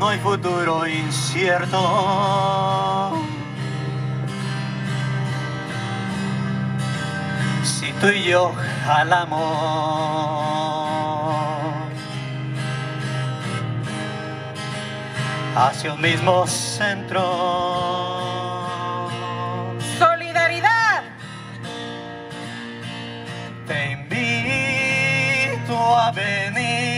No hay futuro incierto. Si tú y yo jalamos hacia un mismo centro. ¡Solidaridad! Te invito a venir.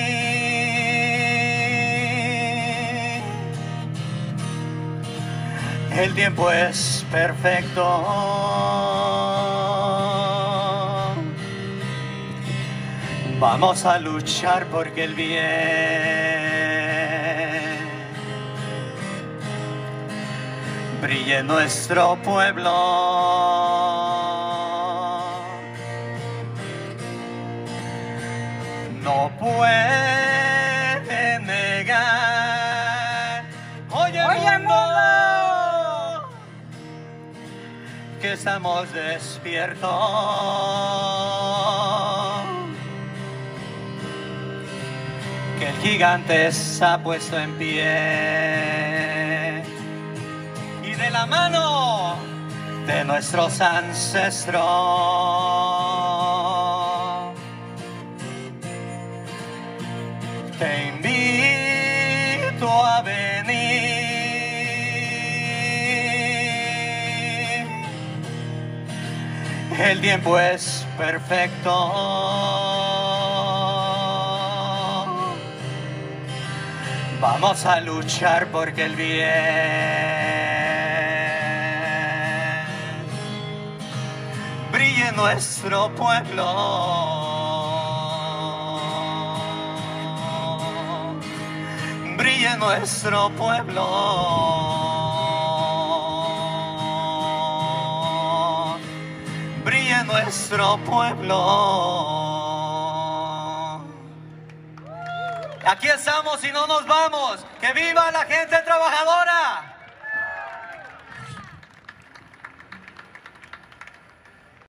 El tiempo es perfecto. Vamos a luchar porque el bien brille nuestro pueblo. No puede que estamos despiertos. Que el gigante se ha puesto en pie. Y de la mano de nuestros ancestros. Te invito El tiempo es perfecto. Vamos a luchar porque el bien brille nuestro pueblo. Brille nuestro pueblo. Nuestro pueblo. Aquí estamos y no nos vamos. ¡Que viva la gente trabajadora!